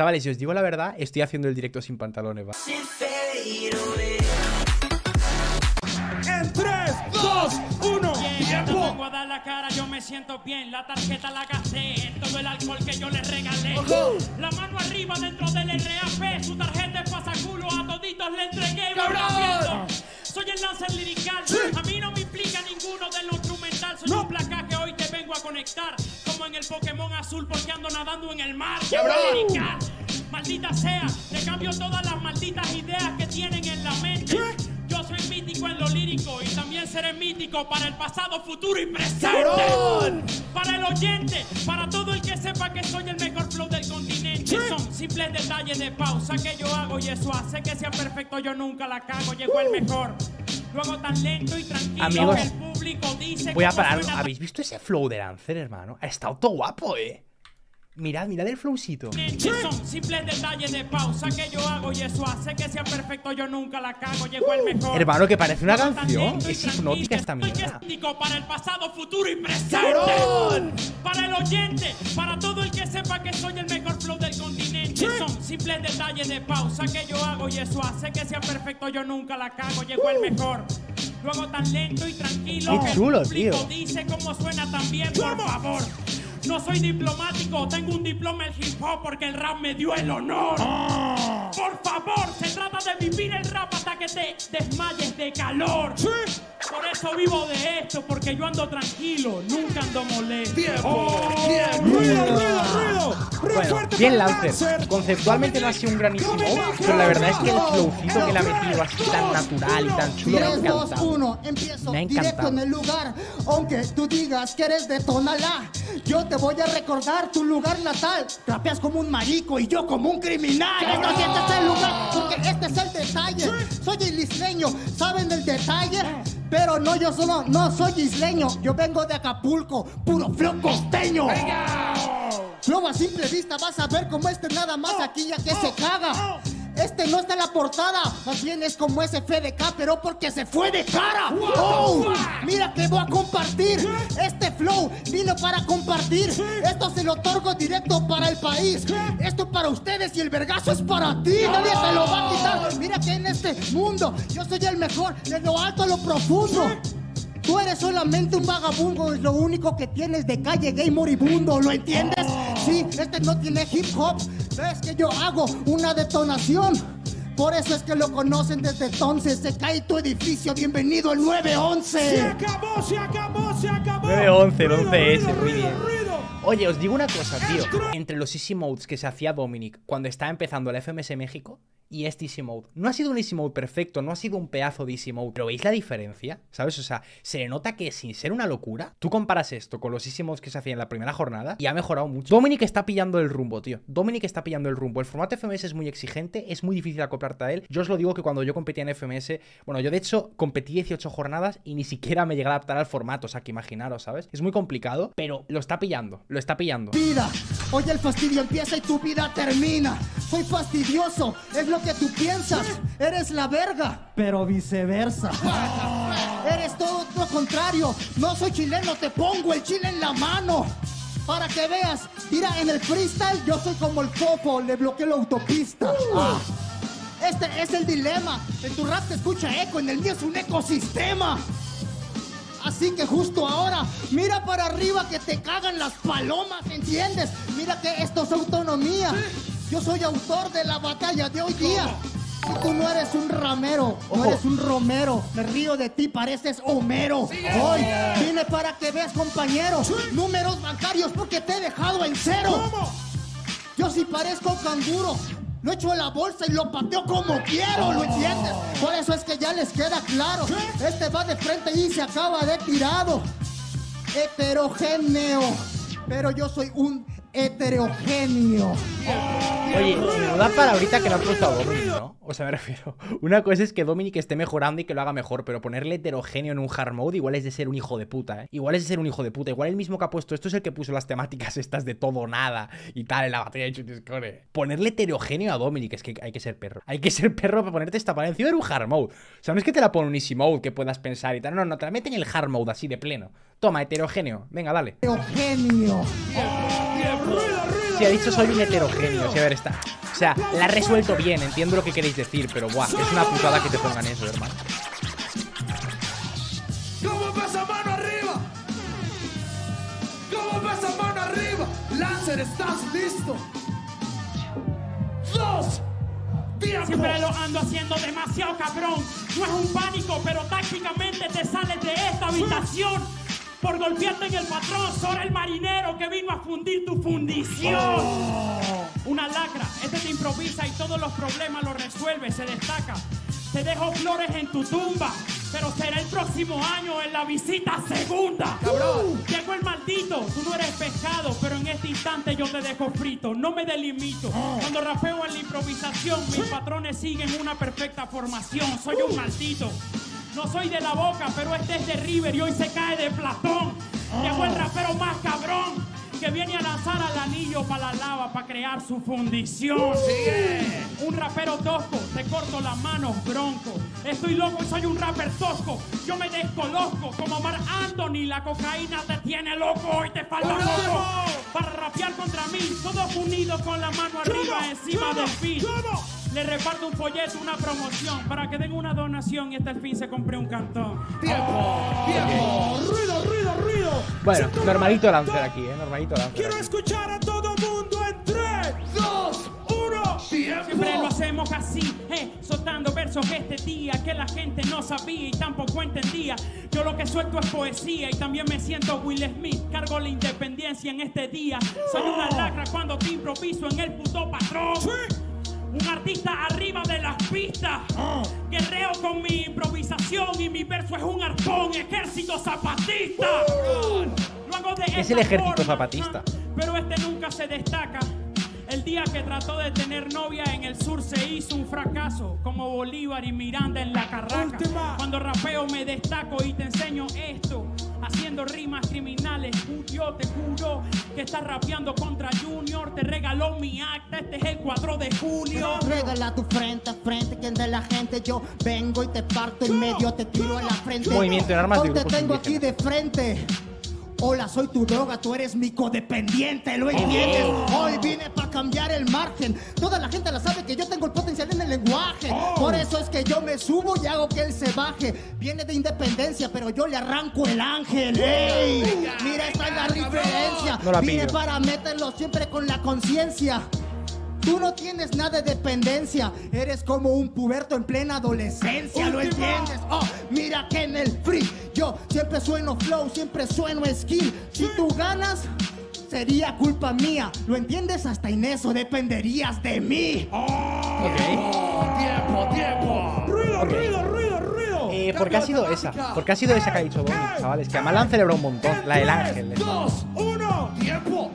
Chavales, si os digo la verdad, estoy haciendo el directo sin pantalones, va. En 3, 2, 1, Yo tiempo. vengo a dar la cara, yo me siento bien. La tarjeta la gasté, todo el alcohol que yo le regalé. La mano arriba dentro del RAP, su tarjeta es pasaculo, a toditos le entregué. rapeando. Soy el lancer lirical, a mí no me implica ninguno de lo instrumental. Soy un placaje, hoy te vengo a conectar. Como en el Pokémon azul, porque ando nadando en el mar. Maldita sea, le cambio todas las malditas ideas que tienen en la mente. Yo soy mítico en lo lírico y también seré mítico para el pasado, futuro y presente. Para el oyente, para todo el que sepa que soy el mejor flow del continente. Son simples detalles de pausa que yo hago y eso hace que sea perfecto. Yo nunca la cago, llegó el mejor. Lo hago tan lento y tranquilo Amigos, el público dice Voy a parar. ¿Habéis visto ese flow de Lancer, hermano? Ha estado todo guapo, eh. Mirad, mirad el flowcito. Son simples detalles de pausa que yo hago y eso hace que sea perfecto. Yo nunca la cago, llegó el mejor. Hermano, que parece una canción. Es hipnótica esta mierda. Para el pasado, futuro y presente. Para el oyente, para todo el que sepa que soy el mejor flow del continente. Son simples detalles de pausa que yo hago y eso hace que sea perfecto. Yo nunca la cago, llegó el mejor. Lo hago tan lento y tranquilo. Qué que el tío. dice cómo suena también, por favor. No soy diplomático, tengo un diploma en hip hop porque el rap me dio el honor. Por favor, se trata de vivir el rap hasta que te desmayes de calor. Por eso vivo de esto, porque yo ando tranquilo, nunca ando molesto. Tiempo, tiempo. Ruido, ruido, ruido. Ruido Bueno, bien. Conceptualmente no ha sido un granísimo, pero la verdad es que el flowcito que le ha metido así tan natural y tan chulo me ha 3, 2, encantado. 1, empiezo Me ha directo en el lugar. Aunque tú digas que eres de Tonalá, yo te voy a recordar tu lugar natal. Rapeas como un marico y yo como un criminal. Esto sí, este es el lugar, porque este es el detalle. Soy isleño, ¿saben del detalle? Pero no, yo solo no soy isleño. Yo vengo de Acapulco, puro flow costeño. Flow a simple vista, vas a ver cómo este nada más aquí ya que se caga. Este no está en la portada, más bien es como ese FDK, pero porque se fue de cara. Oh, mira que voy a compartir. Este flow vino para compartir. Esto se lo otorgo directo para el país. Esto para ustedes y el vergazo es para ti. Nadie te lo va a quitar. Mira que en este mundo yo soy el mejor, de lo alto a lo profundo. Tú eres solamente un vagabundo, es lo único que tienes de calle gay moribundo, ¿lo entiendes? Sí, este no tiene hip hop, ves que yo hago una detonación. Por eso es que lo conocen desde entonces. Se cae tu edificio, bienvenido al Se 911. acabó, se acabó, se acabó. 911, Ruido, 11S, ruido, muy bien. Oye, os digo una cosa, tío. Entre los Easy Modes que se hacía Dominic cuando estaba empezando el FMS México y este Easy Mode, no ha sido un Easy Mode perfecto, no ha sido un pedazo de Easy Mode, pero ¿veis la diferencia? ¿Sabes? O sea, se nota que sin ser una locura, tú comparas esto con los Easy Modes que se hacían en la primera jornada y ha mejorado mucho. Dominic está pillando el rumbo, tío. Dominic está pillando el rumbo. El formato FMS es muy exigente, es muy difícil acoplarte a él. Yo os lo digo que cuando yo competía en FMS, bueno, yo de hecho competí 18 jornadas y ni siquiera me llegué a adaptar al formato, o sea, que imaginaros, ¿sabes? Es muy complicado, pero lo está pillando, lo está pillando. Vida, hoy el fastidio empieza y tu vida termina. Soy fastidioso, es lo que tú piensas. Eres la verga, pero viceversa. Eres todo lo contrario. No soy chileno, te pongo el chile en la mano. Para que veas, mira, en el freestyle yo soy como el fofo, le bloqueo la autopista. Ah. Este es el dilema. En tu rap te escucha eco, en el mío es un ecosistema. Así que justo ahora, mira para arriba que te cagan las palomas, ¿entiendes? Mira que esto es autonomía. Yo soy autor de la batalla de hoy día. Y tú no eres un ramero, no eres un romero. Me río de ti, pareces Homero. Hoy vine para que veas, compañero, números bancarios porque te he dejado en cero. Yo sí parezco canguro. Lo echo en la bolsa y lo pateo como quiero, ¿lo entiendes? Por eso es que ya les queda claro. Este va de frente y se acaba de tirado. Heterogéneo. Pero yo soy un heterogéneo. Oye, da para ahorita que no has puesto a Dominic, ¿no? O sea, me refiero. Una cosa es que Dominic esté mejorando y que lo haga mejor, pero ponerle heterogéneo en un hard mode igual es de ser un hijo de puta, ¿eh? Igual es de ser un hijo de puta. Igual el mismo que ha puesto esto es el que puso las temáticas estas de todo o nada y tal en la batalla de Chutiscore. Ponerle heterogéneo a Dominic es que hay que ser perro. Hay que ser perro para ponerte esta para encima de un hard mode. O sea, no es que te la pone un easy mode que puedas pensar y tal. No, no, te la meten en el hard mode así de pleno. Toma, heterogéneo. Venga, dale. Heterogéneo. Ruido, Sí, ha dicho soy un heterogéneo. Sí, a ver, está. O sea, la ha resuelto bien, entiendo lo que queréis decir, pero buah, es una putada que te pongan eso, hermano. ¿Cómo pasa mano arriba? ¿Cómo pasa mano arriba? Lancer, ¿estás listo? Dos. Tiempo. Siempre lo ando haciendo demasiado cabrón. No es un pánico, pero tácticamente te sales de esta habitación. Por golpearte en el patrón, soy el marinero que vino a fundir tu fundición. Una lacra, este te improvisa y todos los problemas los resuelve, se destaca. Te dejo flores en tu tumba, pero será el próximo año en la visita segunda. Cabrón. Llegó el maldito, tú no eres pescado, pero en este instante yo te dejo frito, no me delimito. Cuando rapeo en la improvisación, mis patrones siguen una perfecta formación. Soy un maldito. No soy de la boca, pero este es de River y hoy se cae de Platón. Llegó el rapero más cabrón que viene a lanzar al anillo para la lava para crear su fundición. Un rapero tosco, te corto las manos, bronco. Estoy loco y soy un rapper tosco. Yo me descolozco como Mar Anthony. La cocaína te tiene loco y te falta poco. Para rapear contra mí, todos unidos con la mano arriba encima del fin. Le reparto un folleto, una promoción para que den una donación y hasta el fin se compre un cantón. Tiempo. Tiempo. Ruido, ruido, ruido. Bueno, normalito. Lancer aquí, eh, normalito Lancer. Quiero aquí. escuchar a todo mundo en 3, 2, 1. Tiempo. Siempre lo hacemos así, eh, soltando versos este día que la gente no sabía y tampoco entendía. Yo lo que suelto es poesía y también me siento Will Smith. Cargo la independencia en este día. Soy una lacra cuando te improviso en el puto patrón. Un artista arriba de las pistas. Guerreo con mi improvisación y mi verso es un arpón. Ejército zapatista. Lo hago de ¿Qué es el ejército forma, zapatista? Pero este nunca se destaca. El día que trató de tener novia en el sur se hizo un fracaso, como Bolívar y Miranda en la carraca. Última. Cuando rapeo me destaco y te enseño esto, haciendo rimas criminales. Yo te juro que estás rapeando contra Junior, te regaló mi acta, este es el 4 de julio. Regala tu frente a frente, quien de la gente yo vengo y te parto en medio, te tiro en la frente. Movimiento en armas te tengo aquí de frente. Hola, soy tu droga, tú eres mi codependiente, ¿lo entiendes? Hoy vine para cambiar el margen. Toda la gente la sabe que yo tengo el potencial en el lenguaje. Por eso es que yo me subo y hago que él se baje. Viene de independencia, pero yo le arranco el ángel. ¡Ey! Mira, esta es la referencia. No Vine pillo. para meterlo siempre con la conciencia. Tú no tienes nada de dependencia, eres como un puberto en plena adolescencia, ¿lo entiendes? Oh, mira que en el free yo siempre sueno flow, siempre sueno skill. Si tú ganas, sería culpa mía, ¿lo entiendes? Hasta en eso dependerías de mí. Ok. Tiempo, tiempo. Ruido, ruido, ruido, ruido. Eh, ¿Por qué ha sido esa? ¿Por qué ha sido esa que ha dicho Dominic, chavales? Que además la han celebrado un montón, la del ángel. 2, 1. Tiempo.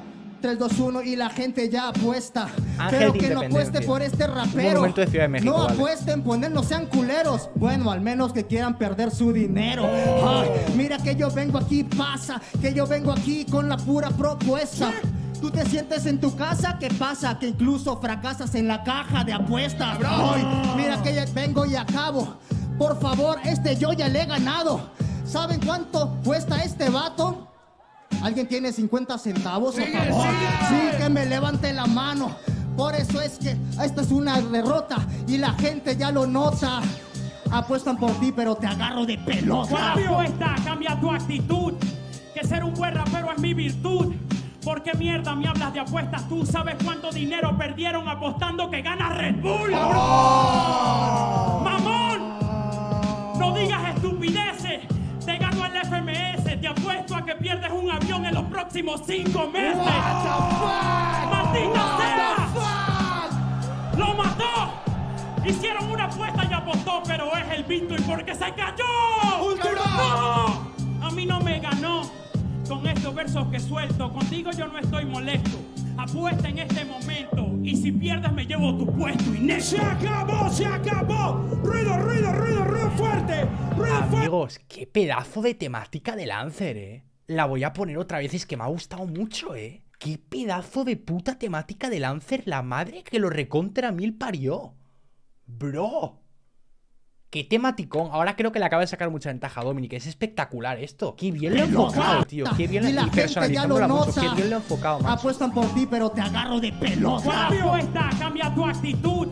3, 2, 1 y la gente ya apuesta. Ángel Pero de que no apueste por este rapero. monumento de Ciudad de México, no vale. apuesten, poner, no sean culeros. Bueno, al menos que quieran perder su dinero. Ay, mira que yo vengo aquí, pasa. Que yo vengo aquí con la pura propuesta. Tú te sientes en tu casa, ¿qué pasa? Que incluso fracasas en la caja de apuestas. Ay, mira que ya vengo y acabo. Por favor, este yo ya le he ganado. ¿Saben cuánto cuesta este vato? ¿Alguien tiene 50 centavos, por favor? Sí, que me levante la mano. Por eso es que esta es una derrota y la gente ya lo nota. Apuestan por ti, pero te agarro de pelota. Cuando apuesta, cambia tu actitud. Que ser un buen rapero es mi virtud. ¿Por qué mierda me hablas de apuestas? Tú sabes cuánto dinero perdieron apostando que gana Red Bull. ¡Mamón! No digas estupideces. Te apuesto a que pierdes un avión en los próximos cinco meses. ¡Maldita sea! ¡Lo mató! Hicieron una apuesta y apostó, pero es el Bitcoin porque se cayó. ¡No! A mí no me ganó con estos versos que suelto. Contigo yo no estoy molesto. Apuesta en este momento y si pierdes me llevo tu puesto Se inepto. acabó, se acabó. Ruido, ruido, ruido, ruido fuerte. Ruido fuerte. Amigos, qué pedazo de temática de Lancer, eh. La voy a poner otra vez, es que me ha gustado mucho, eh. Qué pedazo de puta temática de Lancer, la madre que lo recontra mil parió. Bro. Qué tematicón. Ahora creo que le acaba de sacar mucha ventaja a Dominic. Es espectacular esto. Qué bien lo he enfocado, tío. Qué bien Y la y gente ya personalizándola lo mucho. Qué nota. bien lo he enfocado, macho. Apuestan por ti, pero te agarro de pelota. Apuesta, cambia tu actitud.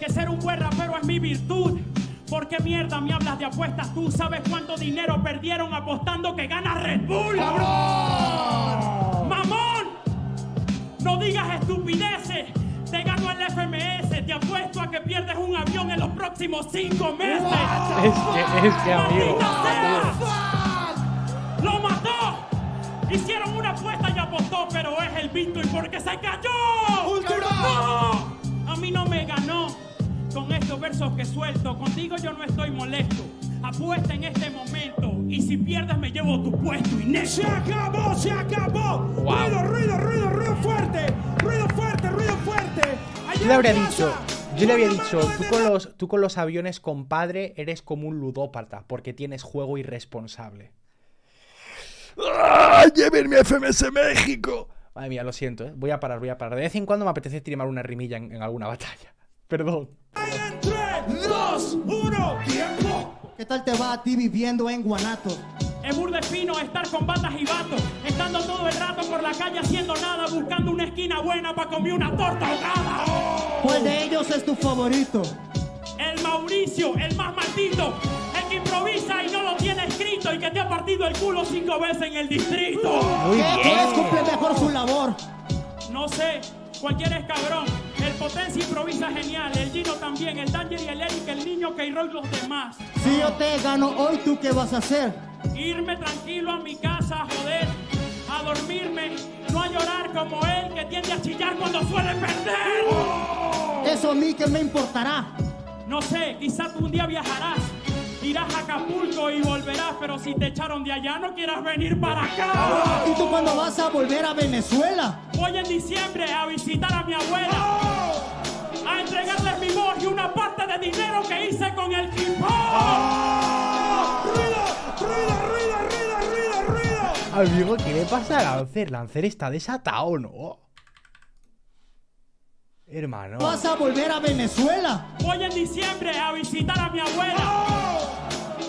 Que ser un buen rapero es mi virtud. ¿Por qué mierda me hablas de apuestas? Tú sabes cuánto dinero perdieron apostando que gana Red Bull. ¡Mamón! No digas estupideces. Te gano el FMS. Te apuesto a que pierdes un avión en los próximos cinco meses. Es que, es que, amigo. ¡Lo mató! Hicieron una apuesta y apostó, pero es el Bitcoin porque se cayó. ¡No! A mí no me ganó con estos versos que suelto. Contigo yo no estoy molesto. Apuesta en este momento y si pierdes me llevo tu puesto, Inés. Se acabó, se acabó. Wow. Ruido, ruido, ruido, ruido fuerte. Ruido fuerte, ruido fuerte. Yo le habría dicho, yo le habría una dicho, tú con los, tú con los aviones, compadre, eres como un ludópata, porque tienes juego irresponsable. ¡Ah! ¡Llévenme a FMS México! Madre mía, lo siento, ¿eh? Voy a parar, voy a parar. De vez en cuando me apetece trimar una rimilla en, en alguna batalla. Perdón. En 3, 2, 1, tiempo. ¿Qué tal te va a ti viviendo en Guanato? Es burde fino estar con bandas y vatos, estando todo el rato por la calle haciendo nada, buscando una esquina buena para comer una torta ahogada. ¿Cuál de ellos es tu favorito? El Mauricio, el más maldito, el que improvisa y no lo tiene escrito y que te ha partido el culo cinco veces en el distrito. Muy ¿Qué? ¿Quién bien. cumple mejor su labor? No sé, cualquiera es cabrón. El Potencia improvisa genial, el Gino también, el Danger y el Eric, el niño K-Roy, los demás. Si yo te gano hoy, ¿tú qué vas a hacer? Irme tranquilo a mi casa a joder, a dormirme, no a llorar como él que tiende a chillar cuando suele perder. Eso a mí que me importará. No sé, quizá tú un día viajarás, irás a Acapulco y volverás, pero si te echaron de allá no quieras venir para acá. ¿Y tú cuándo vas a volver a Venezuela? Voy en diciembre a visitar a mi abuela, a entregarles mi voz y una parte de dinero que hice con el. Ruido, ruido, ruido, ruido, ruido, ruido. Amigo, ¿qué le pasa a Lancer? Lancer está desatado, ¿no? Hermano. ¿Vas a volver a Venezuela? Voy en diciembre a visitar a mi abuela,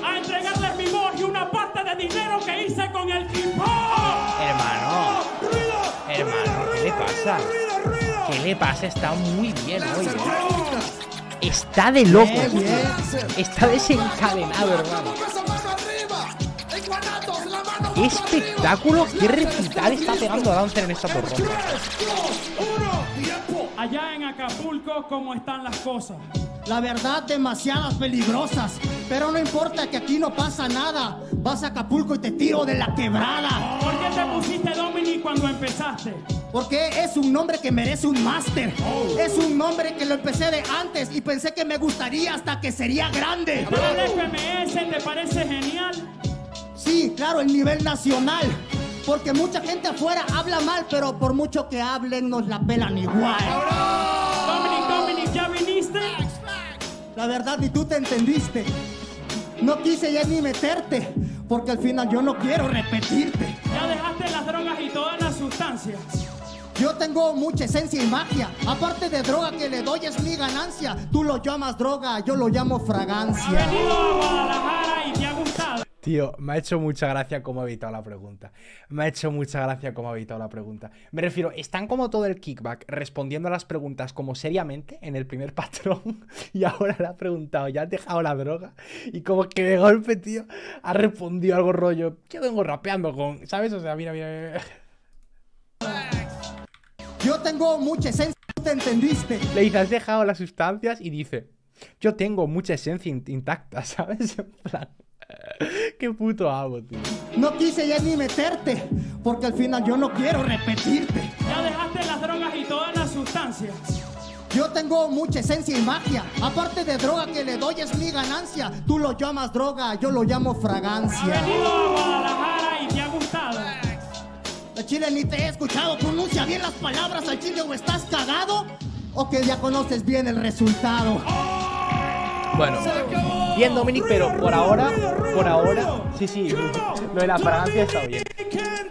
a entregarles mi voz y una parte de dinero que hice con el hop. Hermano. Ruido, Hermano, ¿qué le pasa? ruido, ruido. ¿Qué le pasa? Está muy bien hoy. ¿eh? Está de loco. Bien, bien. Está desencadenado, hermano. ¿Qué espectáculo, qué recital está pegando Dancer en esta torre? Allá en Acapulco, ¿cómo están las cosas? La verdad, demasiadas peligrosas. Pero no importa que aquí no pasa nada. Vas a Acapulco y te tiro de la quebrada. ¿Por qué te pusiste Dominic cuando empezaste? Porque es un nombre que merece un máster. Es un nombre que lo empecé de antes y pensé que me gustaría hasta que sería grande. ¿Pero el FMS te parece genial? Sí, claro, el nivel nacional. Porque mucha gente afuera habla mal, pero por mucho que hablen nos la pelan igual. Dominic, Dominic, ¿ya viniste? La verdad, ni tú te entendiste. No quise ya ni meterte, porque al final yo no quiero repetirte. ¿Ya dejaste las drogas y todas las sustancias? Yo tengo mucha esencia y magia. Aparte de droga que le doy es mi ganancia. Tú lo llamas droga, yo lo llamo ¿Has fragancia. venido a Guadalajara Tío, me ha hecho mucha gracia cómo ha evitado la pregunta. Me ha hecho mucha gracia cómo ha evitado la pregunta. Me refiero, están como todo el kickback respondiendo a las preguntas como seriamente en el primer patrón y ahora le ha preguntado, ¿ya has dejado la droga? Y como que de golpe, tío, ha respondido algo rollo, yo vengo rapeando con, ¿sabes? O sea, mira, mira, mira. Yo tengo mucha esencia, te entendiste. Le dice, ¿has dejado las sustancias? Y dice, yo tengo mucha esencia in- intacta, ¿sabes? En plan, qué puto amo, tío. No quise ya ni meterte, porque al final yo no quiero repetirte. ¿Ya dejaste las drogas y todas las sustancias? Yo tengo mucha esencia y magia. Aparte de droga que le doy es mi ganancia. Tú lo llamas droga, yo lo llamo ¿Has fragancia. venido a Guadalajara y te ha gustado? Al chile ni te he escuchado. Pronuncia bien las palabras al chile o estás cagado. O que ya conoces bien el resultado. Bueno, bien Dominic, pero por ahora, por ahora, sí, sí, lo de la fragancia está bien.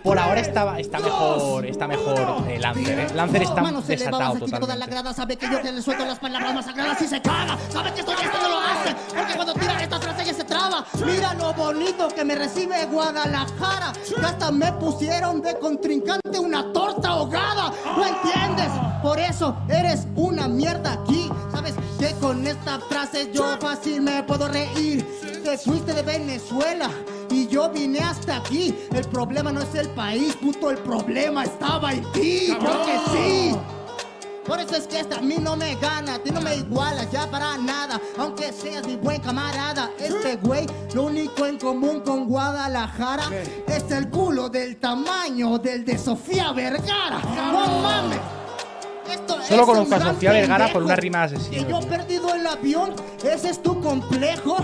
Por ahora está, está mejor, está mejor eh, Lancer, ¿eh? Lancer está Manos elevadas, desatado aquí toda la totalmente. grada sabe que yo que le suelto las palabras más sagradas y se caga. Sabe que estoy esto no lo hace, porque cuando tira esta frase ya se traba. Mira lo bonito que me recibe Guadalajara. Que hasta me pusieron de contrincante una torta ahogada. ¿No entiendes? Por eso eres una mierda aquí. Que con esta frase yo fácil me puedo reír. Te fuiste de Venezuela. Y yo vine hasta aquí. El problema no es el país, puto. El problema estaba en ti. Porque sí. Por eso es que esta a mí no me gana, a ti no me igualas ya para nada, aunque seas mi buen camarada. Este güey, lo único en común con Guadalajara es el culo del tamaño del de Sofía Vergara. No mames. Solo conozco un a Sofía Vergara por una rima de asesino, Que yo he perdido el avión, ese es tu complejo.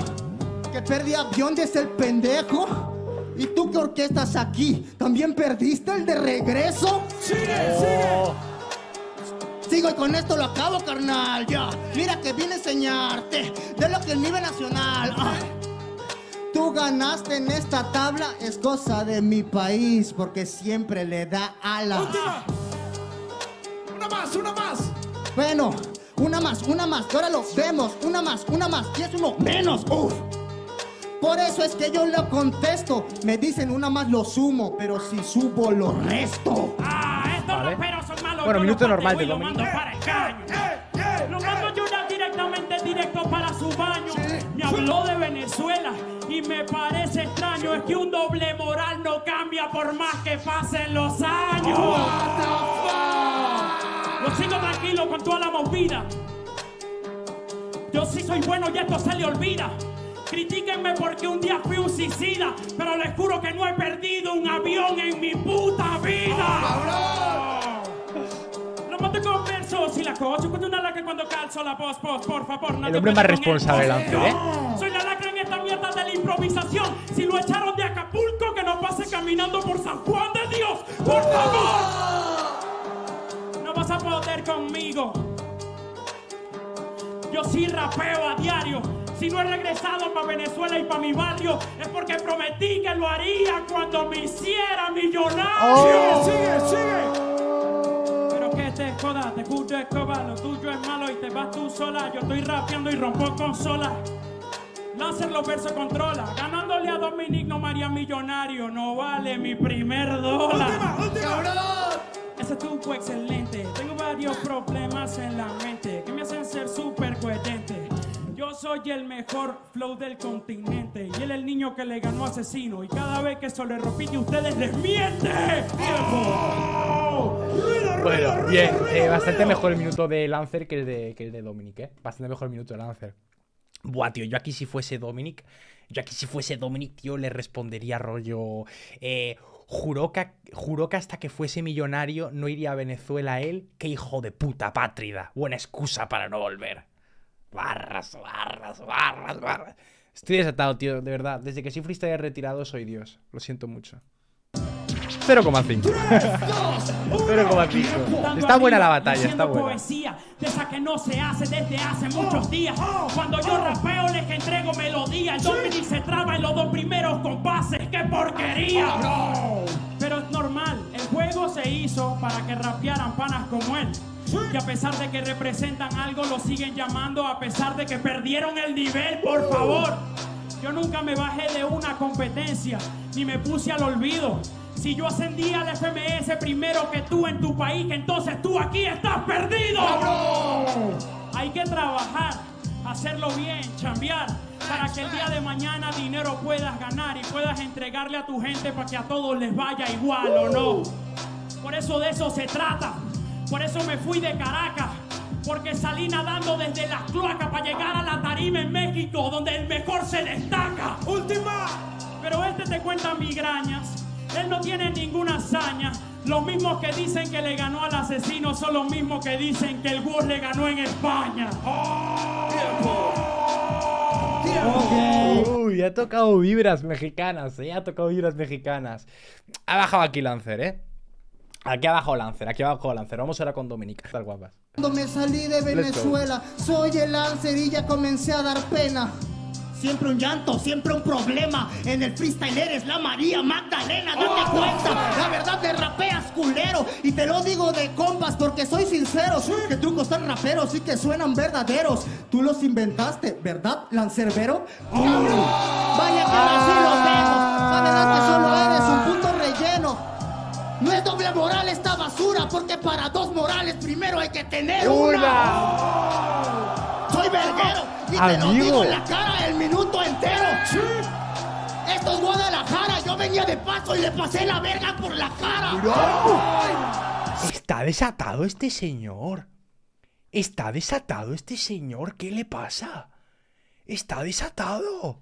Que perdí avión desde el pendejo. ¿Y tú qué orquestas aquí? ¿También perdiste el de regreso? Oh, Sigo y con esto lo acabo, carnal. Ya, mira que vine a enseñarte de lo que el nivel nacional. Ah. Tú ganaste en esta tabla, es cosa de mi país, porque siempre le da alas. Más, una más. Bueno, una más, una más, ahora lo vemos, una más, una más, y es uno menos, uf. Por eso es que yo lo contesto, me dicen una más lo sumo, pero si subo lo resto. Ah, estos Vale. raperos son malos. Bueno, yo minuto normal de. Lo mando para el caño. Lo mando yo ya directamente directo para su baño. Me habló de Venezuela y me parece extraño. Es que un doble moral no cambia por más que pasen los años. Sigo tranquilo con toda la movida. Yo sí soy bueno y esto se le olvida. Critíquenme porque un día fui un suicida, pero les juro que no he perdido un avión en mi puta vida. Lo mato con versos y la cocho con una lacra cuando calzo la voz, voz, por favor. No El hombre más responsable. ¿eh? Soy la lacra en esta mierda de la improvisación. Si lo echaron de Acapulco, que no pase caminando por San Juan de Dios. Por favor. Conmigo. Yo sí rapeo a diario. Si no he regresado para Venezuela y para mi barrio, es porque prometí que lo haría cuando me hiciera millonario. Sigue, sigue. Pero que te joda, te juro escoba, lo tuyo es malo y te vas tú sola. Yo estoy rapeando y rompo consola. Lancer los versos controla. Ganándole a Dominic no me haría millonario. No vale mi primer dólar. Última, última. Ese truco excelente. Tengo varios problemas en la mente que me hacen ser súper coherente. Yo soy el mejor flow del continente y él el niño que le ganó asesino. Y cada vez que eso le repite, ustedes les miente. ¡Tiempo! Bueno, bien, eh, bastante mejor el minuto de Lancer que el de, que el de Dominic, ¿eh? Bastante mejor el minuto de Lancer. Buah, tío, yo aquí si fuese Dominic, yo aquí si fuese Dominic, tío, le respondería rollo... Eh, juró, que, juró que hasta que fuese millonario no iría a Venezuela él. Qué hijo de puta pátrida. Buena excusa para no volver. Barras, barras, barras, barras. Estoy desatado, tío, de verdad. Desde que soy freestyle retirado soy Dios. Lo siento mucho. 0,5. 0,5. Está buena la batalla, está Haciendo buena. poesía, de esa que no se hace desde hace muchos días. Cuando yo rapeo les entrego melodía. El Dominic se traba en los dos primeros compases. ¡Qué porquería! Pero es normal, el juego se hizo para que rapearan panas como él. Y a pesar de que representan algo, lo siguen llamando a pesar de que perdieron el nivel, por favor. Yo nunca me bajé de una competencia, ni me puse al olvido. Si yo ascendí al FMS primero que tú en tu país, que entonces tú aquí estás perdido. Hay que trabajar, hacerlo bien, chambear, para que el día de mañana dinero puedas ganar y puedas entregarle a tu gente para que a todos les vaya igual o no. Por eso de eso se trata. Por eso me fui de Caracas. Porque salí nadando desde las cloacas para llegar a la tarima en México, donde el mejor se destaca. Última. Pero este te cuenta migrañas. Él no tiene ninguna hazaña. Los mismos que dicen que le ganó al asesino son los mismos que dicen que el Wolf le ganó en España. Uy, ha tocado vibras mexicanas, eh. Ha tocado vibras mexicanas. Ha bajado aquí Lancer, eh. Aquí ha bajado Lancer, aquí ha bajado Lancer. Vamos ahora con Dominic. Estás guapas. Cuando me salí de. Venezuela, soy el Lancer y ya comencé a dar pena. Siempre un llanto, siempre un problema. En el freestyle eres la María Magdalena, date cuenta. La verdad te rapeas culero. Y te lo digo de compas porque soy sincero. Que trucos tan raperos y que suenan verdaderos. Tú los inventaste, ¿verdad, Lancerbero? Vaya que así lo vemos. La verdad que solo eres un. No moral esta basura, porque para dos morales primero hay que tener una. Soy verguero y te lo Amigo. digo en la cara el minuto entero. Esto es Guadalajara, yo venía de paso y le pasé la verga por la cara. Está desatado este señor. Está desatado este señor. ¿Qué le pasa? Está desatado.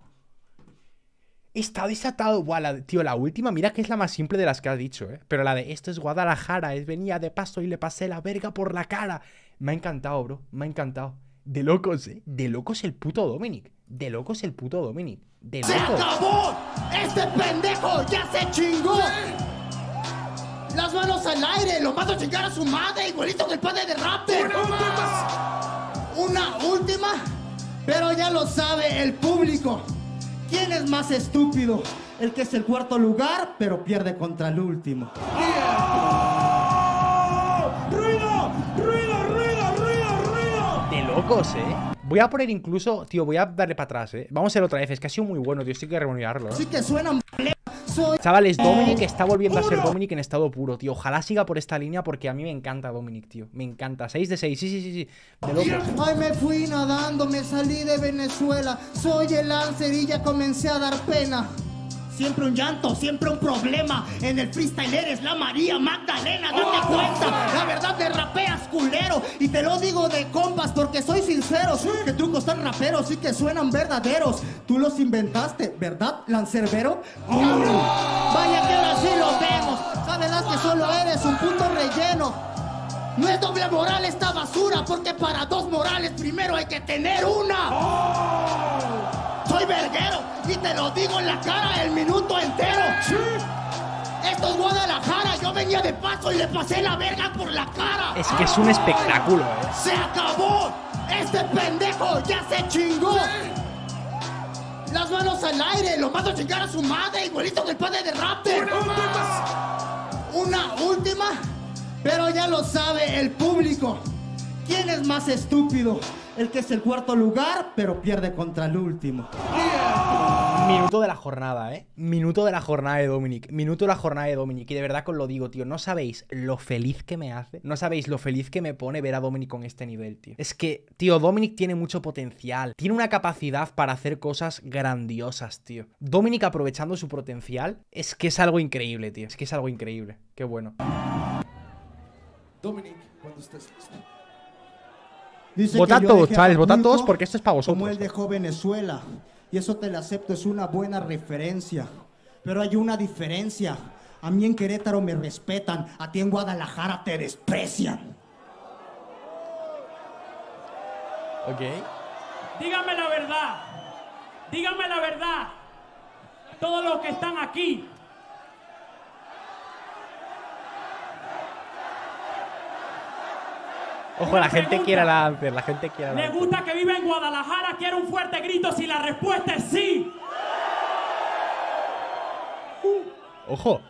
Está desatado. Buah, la- tío, la última, mira que es la más simple de las que has dicho, ¿eh? Pero la de esto es Guadalajara, es venía de paso y le pasé la verga por la cara. Me ha encantado, bro. Me ha encantado. De locos, ¿eh? De locos el puto Dominic. De locos el puto Dominic. De ¡Se locos. acabó! ¡Este pendejo ya se chingó! Las manos al aire, lo mando a chingar a su madre, igualito que el padre de Raptor. Una última, pero ya lo sabe el público. ¿Quién es más estúpido? El que es el cuarto lugar, pero pierde contra el último. ¡Ruido! ¡Ruido, ruido, ruido, ruido! De locos, ¿eh? Voy a poner incluso, tío, voy a darle para atrás, ¿eh? Vamos a hacer otra vez, es que ha sido muy bueno, tío, estoy que remunarlo, ¿eh? Así que suenan soy Chavales, Dominic está volviendo a ser Dominic en estado puro, tío. Ojalá siga por esta línea porque a mí me encanta Dominic, tío. Me encanta. 6 de 6, sí, sí, sí, sí. De locos. Ay, me fui nadando, me salí de Venezuela. Soy el Lancer y ya comencé a dar pena. Siempre un llanto, siempre un problema. En el freestyle eres la María Magdalena, date cuenta. La verdad te rapeas culero. Y te lo digo de compas porque soy sincero. Que trucos tan raperos y que suenan verdaderos. Tú los inventaste, ¿verdad, Lancerbero? Vaya que ahora sí lo vemos. Verdad que solo eres un punto relleno. No es doble moral esta basura, porque para dos morales primero hay que tener una. Soy verguero y te lo digo en la cara el minuto entero. Esto es Guadalajara, yo venía de paso y le pasé la verga por la cara. Es que es un espectáculo, ¿eh? ¡Se acabó! ¡Este pendejo ya se chingó! Las manos al aire, lo mando a chingar a su madre, igualito que el padre de Raptor. Una última, pero ya lo sabe el público. ¿Quién es más estúpido? El que es el cuarto lugar, pero pierde contra el último. Minuto de la jornada, ¿eh? Minuto de la jornada de Dominic. Minuto de la jornada de Dominic. Y de verdad que os lo digo, tío. No sabéis lo feliz que me hace. No sabéis lo feliz que me pone ver a Dominic con este nivel, tío. Es que, tío, Dominic tiene mucho potencial. Tiene una capacidad para hacer cosas grandiosas, tío. Dominic aprovechando su potencial es que es algo increíble, tío. Es que es algo increíble. Qué bueno. Dominic, cuando estés listo. Dice votad Acapulco todos porque esto es para vosotros. Como él dejó Venezuela. Y eso te lo acepto, es una buena referencia. Pero hay una diferencia. A mí en Querétaro me respetan, a ti en Guadalajara te desprecian. Ok. Díganme la verdad. Díganme la verdad. Todos los que están aquí. Ojo, la gente pregunta. quiere la Lancer, la gente quiere la ¿Les Lancer. gusta que viva en Guadalajara? Quiero un fuerte grito si la respuesta es sí. Ojo.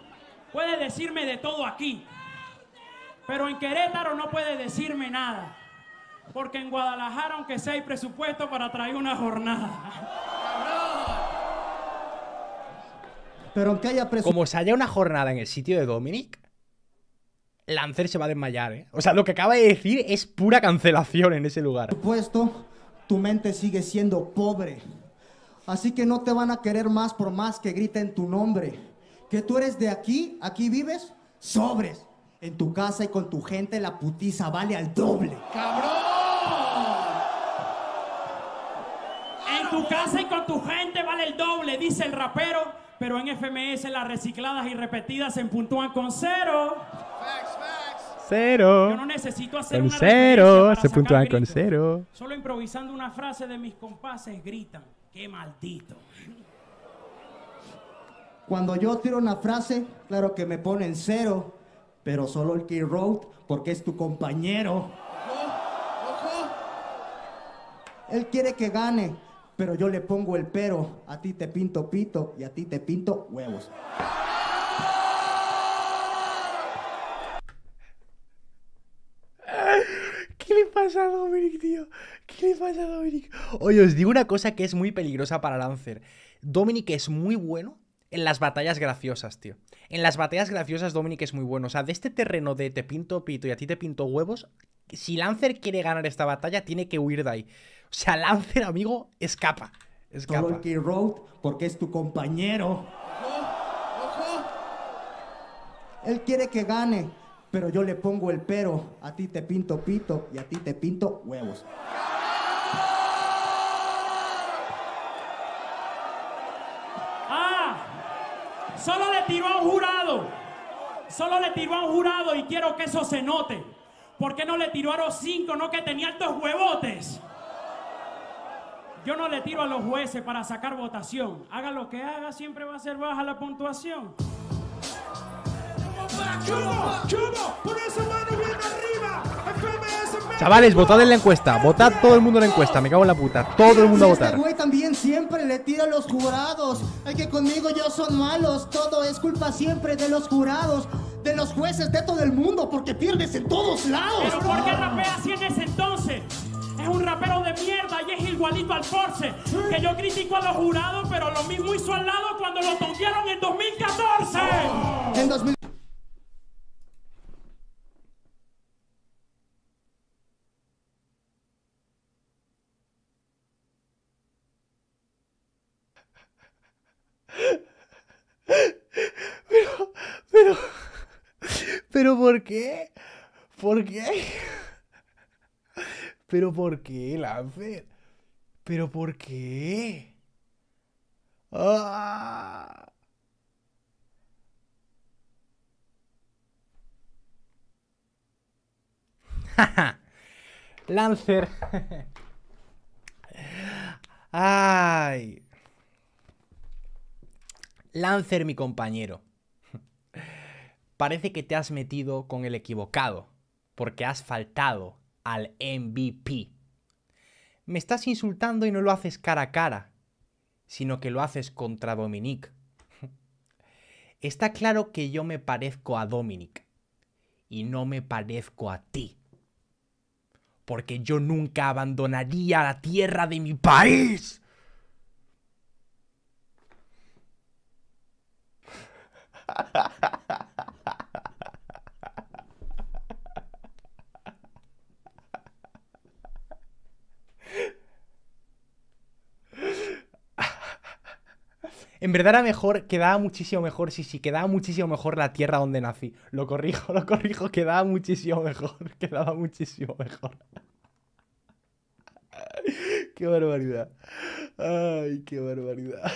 Puede decirme de todo aquí. Pero en Querétaro no puede decirme nada. Porque en Guadalajara, aunque sea hay presupuesto para traer una jornada. Pero aunque haya presupuesto. Como se haya una jornada en el sitio de Dominic, Lancer se va a desmayar, ¿eh? O sea, lo que acaba de decir es pura cancelación en ese lugar. presupuesto, tu mente sigue siendo pobre. Así que no te van a querer más por más que griten tu nombre. Que tú eres de aquí, aquí vives, sobres. En tu casa y con tu gente la putiza vale al doble. En tu casa y con tu gente vale el doble, dice el rapero. Pero en FMS las recicladas y repetidas se puntúan con cero. Yo Cero. no necesito hacer Con una cero. Se puntúan con cero. Solo improvisando una frase de mis compases gritan. ¡Qué maldito! Cuando yo tiro una frase, claro que me ponen cero, pero solo el que wrote porque es tu compañero. Él quiere que gane, pero yo le pongo el pero. A ti te pinto pito y a ti te pinto huevos. ¿Qué le pasa a Dominic, tío? ¿Qué le pasa a Dominic? Oye, os digo una cosa que es muy peligrosa para Lancer. Dominic es muy bueno en las batallas graciosas, tío. En las batallas graciosas, Dominic es muy bueno. O sea, de este terreno de te pinto pito y a ti te pinto huevos, si Lancer quiere ganar esta batalla, tiene que huir de ahí. O sea, Lancer, amigo, escapa. Todo Escapa. el Key Road porque es tu compañero. Él quiere que gane, pero yo le pongo el pero. A ti te pinto pito y a ti te pinto huevos. Ah, solo le tiró a un jurado. Solo le tiró a un jurado y quiero que eso se note. ¿Por qué no le tiró a los cinco, no que tenía altos huevotes? Yo no le tiro a los jueces para sacar votación. Haga lo que haga, siempre va a ser baja la puntuación. ¡Chubo! ¡Chubo! ¡Pon esa mano bien arriba! FMS Chavales, votad en la encuesta. Votad todo el mundo en la encuesta. Me cago en la puta. Todo el mundo a este votar. güey también siempre le tira a los jurados. Hay que conmigo yo son malos. Todo es culpa siempre de los jurados, de los jueces, de todo el mundo, porque pierdes en todos lados. Pero ¿por qué rapea así en ese entonces? Es un rapero de mierda y es igualito al Force. Que yo critico a los jurados, pero lo mismo hizo al lado cuando lo tontearon en 2014. En 2000 Pero. ¿Pero por qué? ¿Por qué? ¿Pero por qué, Lancer? ¿Pero por qué? ¡Ah! Lancer. Ay. Lancer, mi compañero. Parece que te has metido con el equivocado, porque has faltado al MVP. Me estás insultando y no lo haces cara a cara, sino que lo haces contra Dominic. Está claro que yo me parezco a Dominic y no me parezco a ti. Porque yo nunca abandonaría la tierra de mi país. En verdad era mejor, quedaba muchísimo mejor, sí, sí, quedaba muchísimo mejor la tierra donde nací. Lo corrijo, lo corrijo, quedaba muchísimo mejor, quedaba muchísimo mejor. Qué barbaridad. Ay, qué barbaridad.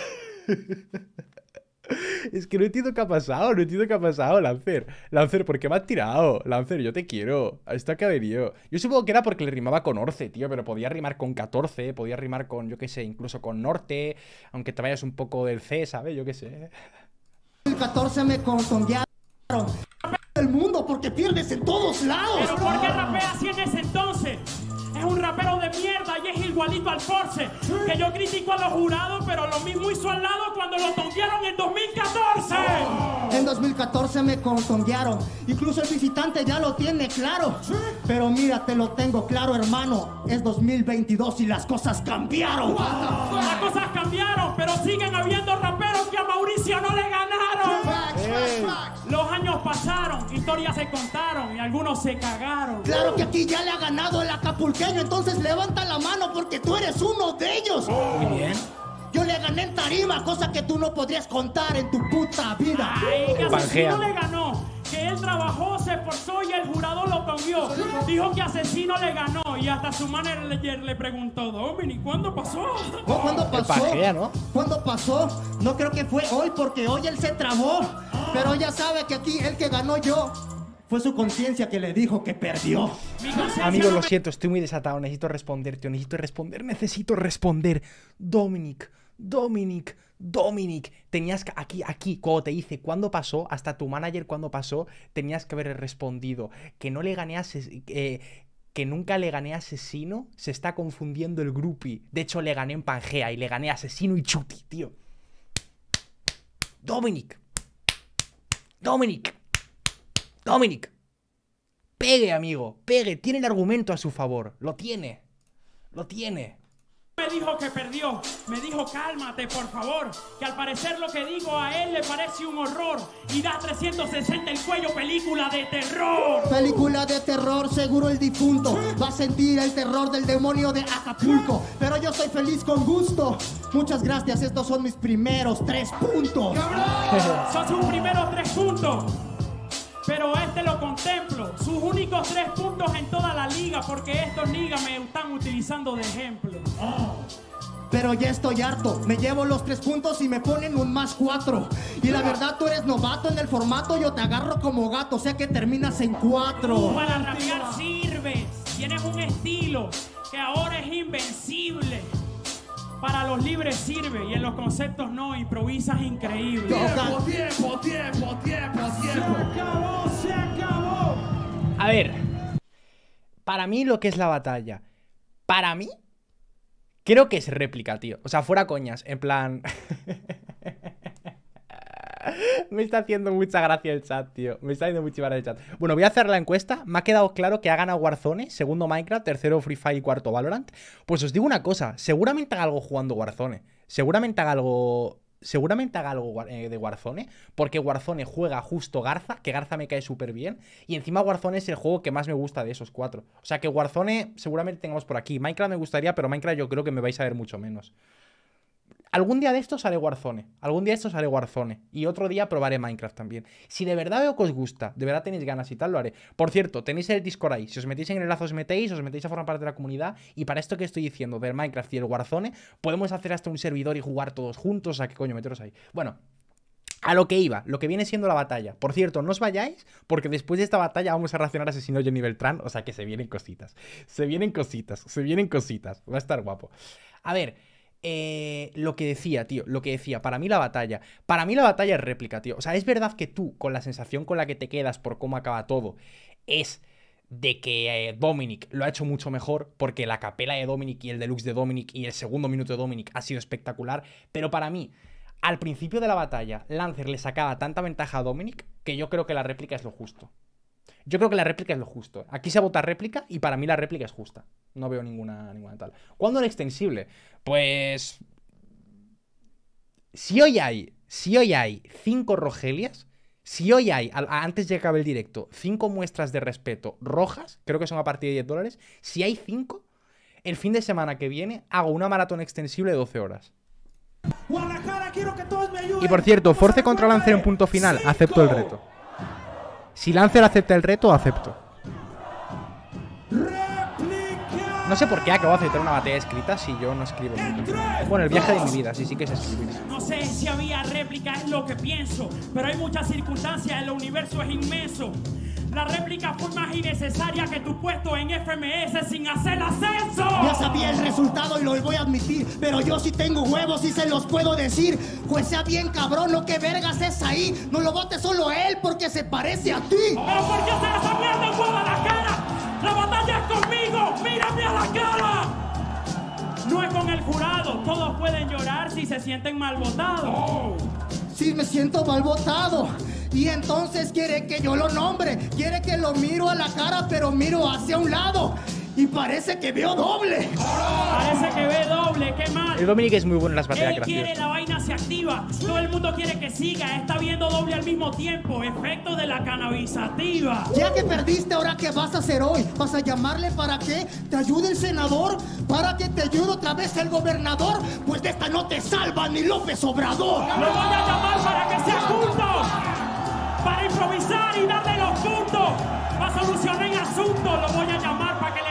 Es que no entiendo qué ha pasado, no entiendo qué ha pasado, Lancer. Lancer, ¿por qué me has tirado? Lancer, yo te quiero. Esto ha venido. Yo supongo que era porque le rimaba con Orce, tío, pero podía rimar con 14, podía rimar con, yo qué sé, incluso con Norte, aunque te vayas un poco del C, ¿sabes? Yo qué sé. 2014 me contonguearon. El mundo porque pierdes en todos lados. Pero ¿por qué rapea así en ese entonces? Es un rapero de mierda y es igualito al Force. Que yo critico a los jurados, pero lo mismo hizo al lado cuando lo tontearon en 2014. En 2014 me contonguearon. Incluso el visitante ya lo tiene claro. Pero mira, te lo tengo claro, hermano. Es 2022 y las cosas cambiaron. Las cosas cambiaron, pero siguen habiendo raperos que a Mauricio no le ganaron. Los años pasaron, historias se contaron y algunos se cagaron. Claro que aquí ya le ha ganado el acapulqueño, entonces levanta la mano porque tú eres uno de ellos. Muy bien. Yo le gané en tarima, cosa que tú no podrías contar en tu puta vida. Ay, que Pangea. Asesino le ganó. Que él trabajó, se esforzó y el jurado lo cambió. Dijo que Asesino le ganó y hasta su manager le preguntó, Dominic, ¿cuándo pasó? ¿O ¿Cuándo pasó? pajea, ¿no? ¿Cuándo pasó? No creo que fue hoy porque hoy él se trabó. Pero ya sabe que aquí el que ganó yo fue su conciencia que le dijo que perdió. Amigo, lo siento, estoy muy desatado. Necesito responder, tío. Necesito responder, necesito responder. Dominic, Dominic, Dominic. Tenías que. Aquí, aquí, cuando te dice cuándo pasó, hasta tu manager cuándo pasó, tenías que haber respondido que no le gané eh, que nunca le gané a Asesino, se está confundiendo el groupie. De hecho, le gané en Pangea y le gané a Asesino y Chuti, tío. Dominic. Dominic. Dominic. Pegue, amigo. Pegue. Tiene el argumento a su favor. Lo tiene. Lo tiene. Me dijo que perdió, me dijo cálmate por favor, que al parecer lo que digo a él le parece un horror y da 360 el cuello película de terror. Película de terror, seguro el difunto va a sentir el terror del demonio de Acapulco. Pero yo soy feliz con gusto. Muchas gracias, estos son mis primeros tres puntos. Son sus primeros tres puntos. Pero este lo contemplo, sus únicos tres puntos en toda la liga, porque estos ligas me están utilizando de ejemplo. Pero ya estoy harto, me llevo los tres puntos y me ponen un más cuatro. Y la verdad tú eres novato en el formato, yo te agarro como gato, o sea que terminas en cuatro. Para rapear sirves, tienes un estilo que ahora es invencible. Para los libres sirve y en los conceptos no, improvisas increíble. Toca- tiempo, tiempo, tiempo, tiempo. Se acabó, se acabó. A ver. Para mí lo que es la batalla. Para mí. Creo que es réplica, tío. O sea, fuera coñas. En plan. Me está haciendo mucha gracia el chat, tío. Me está haciendo mucha gracia el chat. Bueno, voy a hacer la encuesta. Me ha quedado claro que ha ganado Warzone, segundo Minecraft, tercero Free Fire y cuarto Valorant. Pues os digo una cosa, seguramente haga algo jugando Warzone. Seguramente haga algo. Seguramente haga algo eh, de Warzone. Porque Warzone juega justo Garza, que Garza me cae súper bien. Y encima Warzone es el juego que más me gusta de esos cuatro. O sea que Warzone seguramente tengamos por aquí. Minecraft me gustaría, pero Minecraft yo creo que me vais a ver mucho menos. Algún día de esto sale Warzone. Algún día de esto sale Warzone. Y otro día probaré Minecraft también. Si de verdad veo que os gusta, de verdad tenéis ganas y tal, lo haré. Por cierto, tenéis el Discord ahí. Si os metéis en el enlace, os metéis, os metéis a formar parte de la comunidad. Y para esto que estoy diciendo del Minecraft y el Warzone, podemos hacer hasta un servidor y jugar todos juntos. O sea, que coño, meteros ahí. Bueno, a lo que iba, lo que viene siendo la batalla. Por cierto, no os vayáis, porque después de esta batalla vamos a reaccionar a Asesino Johnny Beltrán. O sea que se vienen cositas. Se vienen cositas, se vienen cositas. Va a estar guapo. A ver, eh, lo que decía, tío, lo que decía, para mí la batalla. Para mí la batalla es réplica, tío. O sea, es verdad que tú, con la sensación con la que te quedas por cómo acaba todo, es de que eh, Dominic lo ha hecho mucho mejor, porque la capela de Dominic y el deluxe de Dominic y el segundo minuto de Dominic ha sido espectacular. Pero para mí, al principio de la batalla, Lancer le sacaba tanta ventaja a Dominic que yo creo que la réplica es lo justo. Yo creo que la réplica es lo justo. Aquí se vota réplica y para mí la réplica es justa. No veo ninguna, ninguna tal. ¿Cuándo el extensible? Pues. Si hoy hay. Si hoy hay cinco Rogelias. Si hoy hay, antes de que acabe el directo, cinco muestras de respeto rojas, creo que son a partir de 10 dólares. Si hay cinco, el fin de semana que viene hago una maratón extensible de 12 horas. Guadalajara, quiero que todos me ayuden. Y por cierto, Force contra. Lancer en punto final. Acepto el reto. Si Lancer acepta el reto, acepto. No sé por qué acabo de aceptar una batalla escrita si yo no escribo. Bueno, el viaje de mi vida, sí, sí que es escribir. No sé si había réplica, es lo que pienso, pero hay muchas circunstancias, el universo es inmenso. La réplica fue más innecesaria que tu puesto en FMS sin hacer ascenso. Ya sabía el resultado y lo voy a admitir, pero yo sí tengo huevos y se los puedo decir. Pues sea bien cabrón, lo que vergas es ahí. No lo vote solo él porque se parece a ti. ¿Pero por qué se esa mierda en Guadalajara? La batalla es conmigo, mírame a la cara. No es con el jurado, todos pueden llorar si se sienten mal votados. Sí, me siento mal votado. Y entonces quiere que yo lo nombre. Quiere que lo miro a la cara, pero miro hacia un lado. Y parece que veo doble. Parece que ve doble, qué mal. El Dominic es muy bueno en las batallas Él quiere, la vaina se activa. Todo el mundo quiere que siga. Está viendo doble al mismo tiempo. Efecto de la cannabisativa. Ya que perdiste, ahora qué vas a hacer hoy? ¿Vas a llamarle para que te ayude el senador? ¿Para que te ayude otra vez el gobernador? Pues de esta no te salva ni López Obrador. Lo voy a llamar para que sea justo. Para improvisar y darle los puntos. Para solucionar el asunto. Lo voy a llamar para que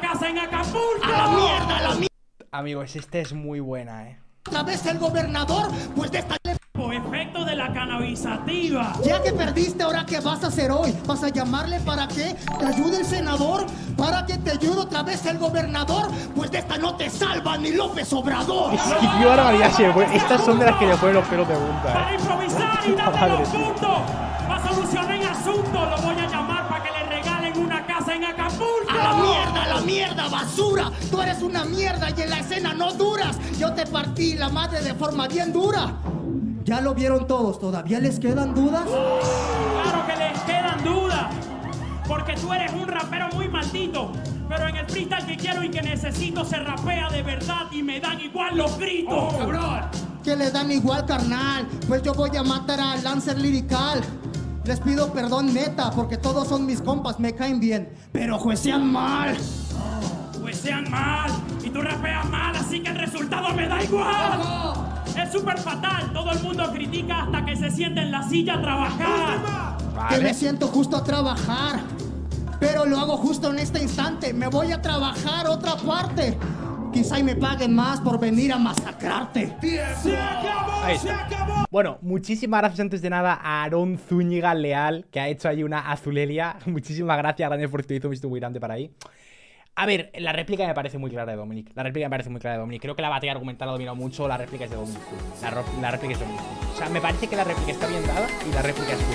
casa en Acapulco. A la mierda, a la mierda. Amigos, esta es muy buena, eh. Otra vez el gobernador, pues de esta Efecto de la cannabisativa. Ya que perdiste, ahora qué vas a hacer hoy? ¿Vas a llamarle para que te ayude el senador? ¿Para que te ayude otra vez el gobernador? Pues de esta no te salva ni López Obrador. Es que qué barbaridad, güey. Estas son de las que le ponen los pelos de punta, Para eh. improvisar y darle los puntos. Acapulco. A la la mierda, basura. Tú eres una mierda y en la escena no duras. Yo te partí la madre de forma bien dura. Ya lo vieron todos, ¿todavía les quedan dudas? Claro que les quedan dudas. Porque tú eres un rapero muy maldito. Pero en el freestyle que quiero y que necesito se rapea de verdad y me dan igual los gritos. cabrón. Que le dan igual, carnal. Pues yo voy a matar al Lancer Lirical. Les pido perdón neta, porque todos son mis compas, me caen bien. Pero juecean mal. Sean mal. Y tú rapeas mal, así que el resultado me da igual. Es súper fatal. Todo el mundo critica hasta que se siente en la silla a trabajar. Que me Vale. siento justo a trabajar. Pero lo hago justo en este instante. Me voy a trabajar otra parte. Quizá y me paguen más por venir a masacrarte. Se acabó, se acabó. Bueno, muchísimas gracias antes de nada a Aarón Zúñiga Leal, que ha hecho ahí una azulelia. Muchísimas gracias, grande por tu hizo un visto muy grande para ahí. A ver, la réplica me parece muy clara de Dominic. La réplica me parece muy clara de Dominic. Creo que la batalla argumental ha dominado mucho. La réplica es de Dominic. La réplica es de Dominic. O sea, me parece que la réplica está bien dada y la réplica es cool